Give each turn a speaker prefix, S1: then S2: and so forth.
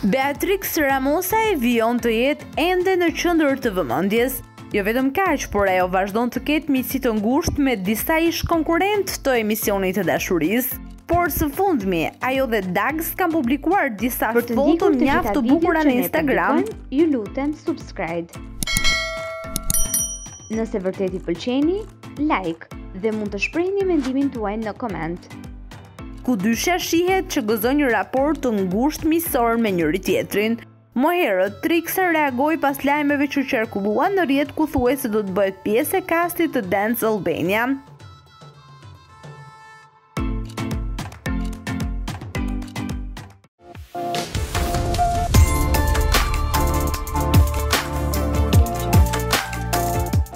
S1: Beatrix Ramosaj vijon të jetë ende në qendër të vëmendjes. Jo vetëm kaq, por ajo vazhdon të ketë miqësi të ngushtë me disa ish konkurrentë të emisionit të dashurisë. Por së fundmi, ajo dhe Dags kanë publikuar disa foto mjaft të bukura në Instagram.
S2: Ju lutem subscribe. Nëse vërtet i pëlqeni, like dhe mund të shprehni mendimin tuaj në koment.
S1: Ku dyshja shihet që gëzon një raport të ngushtë miqësor me njëri tjetrin. Më herët, Trixa reagoi pas lajmeve që qarkulluan në rrjet ku thuhej se do të bëhet pjesë e kastit të Dance Albania.